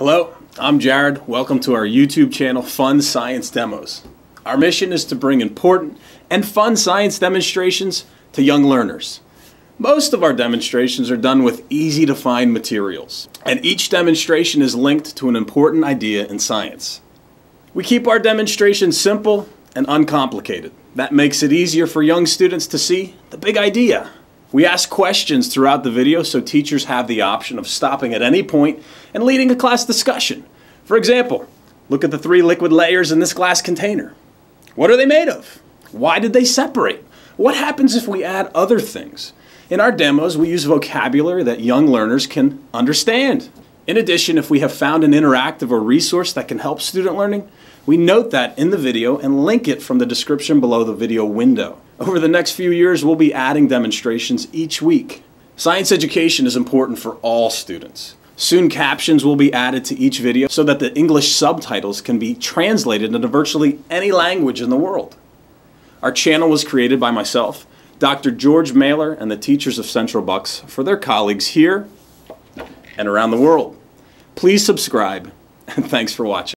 Hello, I'm Jared. Welcome to our YouTube channel, Fun Science Demos. Our mission is to bring important and fun science demonstrations to young learners. Most of our demonstrations are done with easy to find materials, and each demonstration is linked to an important idea in science. We keep our demonstrations simple and uncomplicated. That makes it easier for young students to see the big idea. We ask questions throughout the video so teachers have the option of stopping at any point and leading a class discussion. For example, look at the three liquid layers in this glass container. What are they made of? Why did they separate? What happens if we add other things? In our demos, we use vocabulary that young learners can understand. In addition, if we have found an interactive or resource that can help student learning, we note that in the video and link it from the description below the video window. Over the next few years, we'll be adding demonstrations each week. Science education is important for all students. Soon captions will be added to each video so that the English subtitles can be translated into virtually any language in the world. Our channel was created by myself, Dr. George Mehler, and the teachers of Central Bucks for their colleagues here and around the world. Please subscribe, and thanks for watching.